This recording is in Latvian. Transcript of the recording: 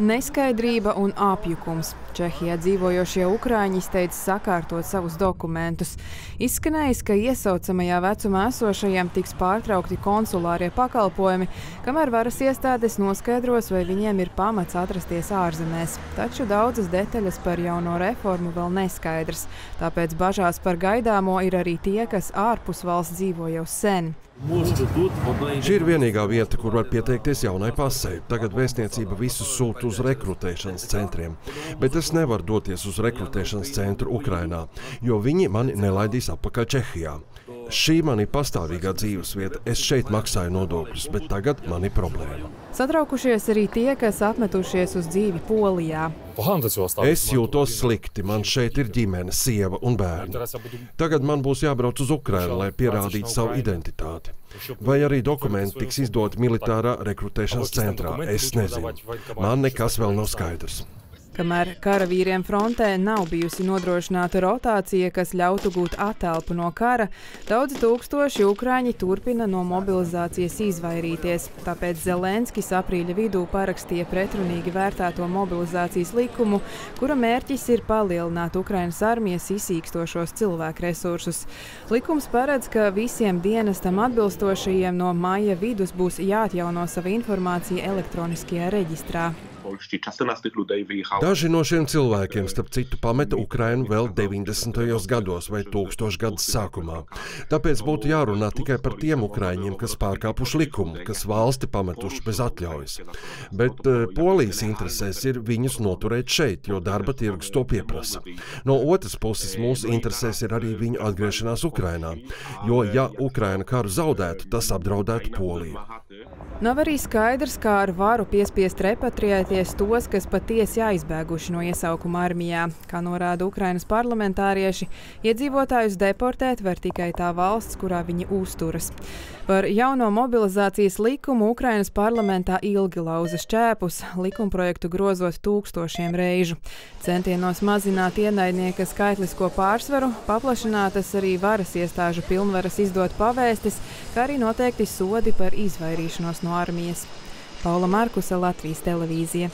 Neskaidrība un apjukums. Čehijā dzīvojošie ukrāņi izteica sakārtot savus dokumentus. Izskanējis, ka iesaucamajā vecumā esošajiem tiks pārtraukti konsulārie pakalpojumi, kamēr varas iestādes noskaidros, vai viņiem ir pamats atrasties ārzemēs. Taču daudzas detaļas par jauno reformu vēl neskaidrs. Tāpēc bažās par gaidāmo ir arī tie, kas ārpus valsts dzīvo jau sen. Šī ir vienīgā vieta, kur var pieteikties jaunai pasē. Tagad vēstniecība visus sūta uz rekrutēšanas centriem. Bet es nevaru doties uz rekrutēšanas centru Ukrajinā, jo viņi mani nelaidīs atpakaļ Čehijā. Šī man ir pastāvīgā dzīvesvieta. Es šeit maksāju nodokļus, bet tagad man ir problēma. Satraukušies arī tie, kas apmetušies uz dzīvi Polijā. Es jūtos slikti. Man šeit ir ģimene, sieva un bērni. Tagad man būs jābrauc uz Ukrajinu, lai pierādītu savu identitāti. Vai arī dokumenti tiks izdoti militārā rekrutēšanas centrā? Es nezinu. Man nekas vēl nav skaidrs. Kamēr karavīriem frontē nav bijusi nodrošināta rotācija, kas ļautu gūt atelpu no kara, daudzi tūkstoši ukrāņi turpina no mobilizācijas izvairīties. Tāpēc Zelenskis aprīļa vidū parakstīja pretrunīgi vērtēto mobilizācijas likumu, kura mērķis ir palielināt Ukrainas armijas izsīkstošos cilvēku resursus. Likums paredz, ka visiem dienestam atbilstošajiem no maija vidus būs jāatjauno sava informācija elektroniskajā reģistrā. Daži no šiem cilvēkiem, starp citu, pameta Ukrainu vēl 90. gados vai 1000 gadus sākumā. Tāpēc būtu jārunā tikai par tiem ukrāņiem, kas pārkāpuši likumu, kas valsti pametuši bez atļaujas. Bet uh, Polijas interesēs ir viņus noturēt šeit, jo darba tirgus to pieprasa. No otras puses, mūsu interesēs ir arī viņu atgriešanās Ukrainā, jo ja Ukraina karu zaudētu, tas apdraudētu Poliju. Nav arī skaidrs, kā ar varu piespiest repatriēties tos, kas patiesi aizbēguši no iesaukuma armijā. Kā norāda Ukrainas parlamentārieši, iedzīvotājus deportēt var tikai tā valsts, kurā viņi uzturas. Par jauno mobilizācijas likumu Ukrainas parlamentā ilgi lauza šķēpus, likumprojektu grozot tūkstošiem reižu. Centienos mazināt ienaidnieka skaitlisko pārsvaru, paplašinātas arī varas iestāžu pilnvaras izdot pavēstis, kā arī noteikti sodi par izvairīšanos no armijas. Paula Markusa, Latvijas televīzija.